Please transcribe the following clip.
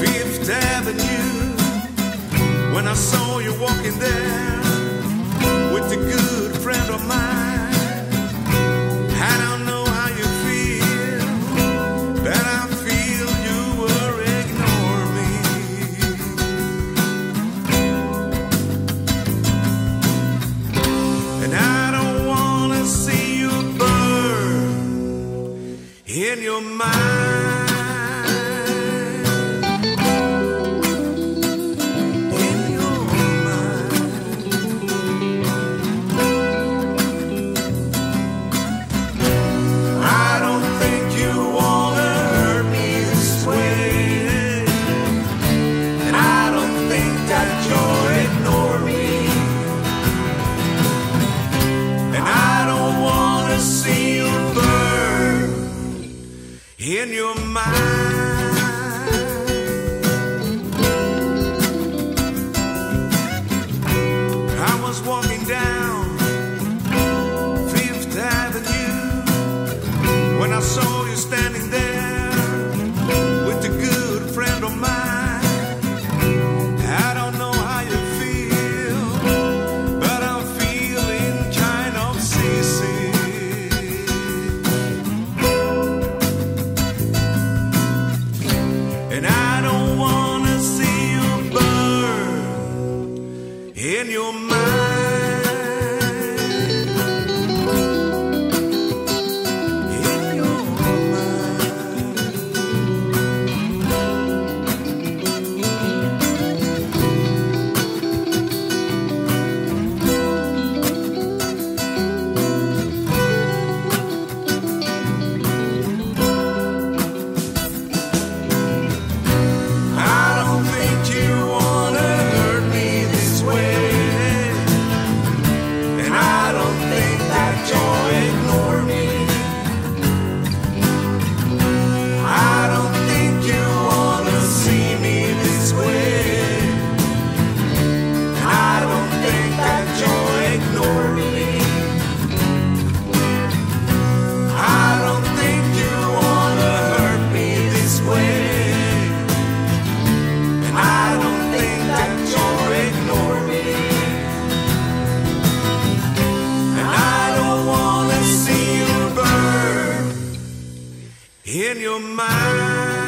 Fifth Avenue when I saw you walking there with a good friend of mine. I don't know how you feel, but I feel you were ignoring me. And I don't wanna see you burn in your mind. In your mind. I was walking down Fifth Avenue when I saw you standing there in your mind. And I don't think that you'll ignore me. And I don't wanna see you burn in your mind.